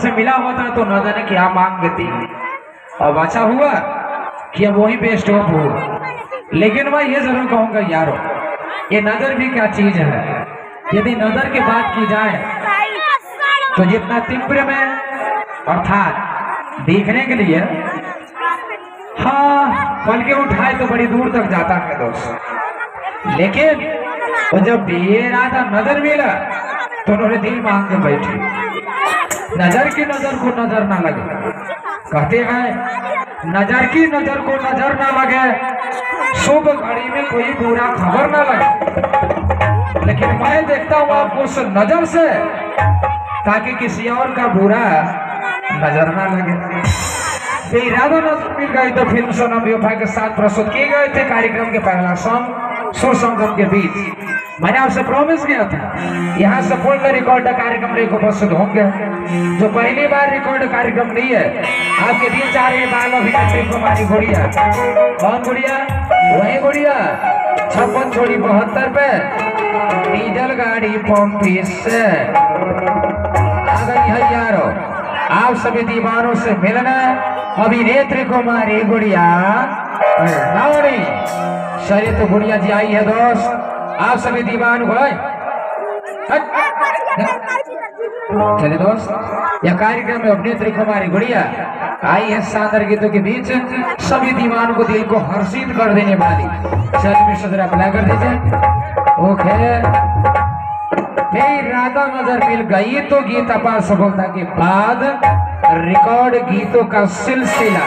से मिला होता तो न जाने क्या मांग देती अब अच्छा हुआ कि अब वही बेस्ट ऑफ़ हो। लेकिन मैं ये ज़रूर कहूँगा, यारो, ये नज़र भी क्या चीज़ है? यदि नज़र की बात की जाए तो जितना तीव्र में, अर्थात देखने के लिए हाँ पल के उठाए तो बड़ी दूर तक जाता है दोस्त। लेकिन, जब बेरादा नज़र मिला तो उन्होंने दिल मांग के बैठे। नज़र की नज़र को नज़र ना लगे। कहते हैं, नज़र की नज़र को नज़र ना लगे। शुभ घड़ी में कोई बुरा खबर ना लगे। लेकिन मैं देखता हूँ आपको उस नज़र से, ताकि किसी और का बुरा नज़र ना लगे। बेइरादा नज़र मिल गई तो फ़िल्म सोनम बेवफा के साथ प्रस्तुत किए गए थे कार्यक्रम के पहला सॉन्ग सुर संगम के बीच। मैंने आपसे प्रॉमिस किया था, यहाँ से पूर्ण रिकॉर्ड कार्यक्रम लेकर उपस्थित होंगे। जो पहली बार रिकॉर्ड कार्यक्रम नहीं है, आपके बीच आ रही बाल अभिनेत्री कुमारी गुड़िया। कौन गुड़िया? वही गुड़िया। छप्पन छोड़ी बहत्तर पे। डीजल गाड़ी पंपी से। आ गई है यारो आप सभी दीवानों से मिलना अभिनेत्री कुमारी गुड़िया। रावणी चलिए तो गुड़िया जी आई है दोस्त। आप सभी दीवान को चलिए दोस्त, यह कार्यक्रम में अभिनेत्री कुमारी गुड़िया आई है शानदार गीतों के बीच। सभी दीवानों को दिल को हर्षित कर देने वाली। चलिए मिस्टर जरा अप्लाई कर दीजिए। ओके। मेरी राधा नज़र मिल गई तो गीत अपार सफलता के बाद रिकॉर्ड गीतों का सिलसिला।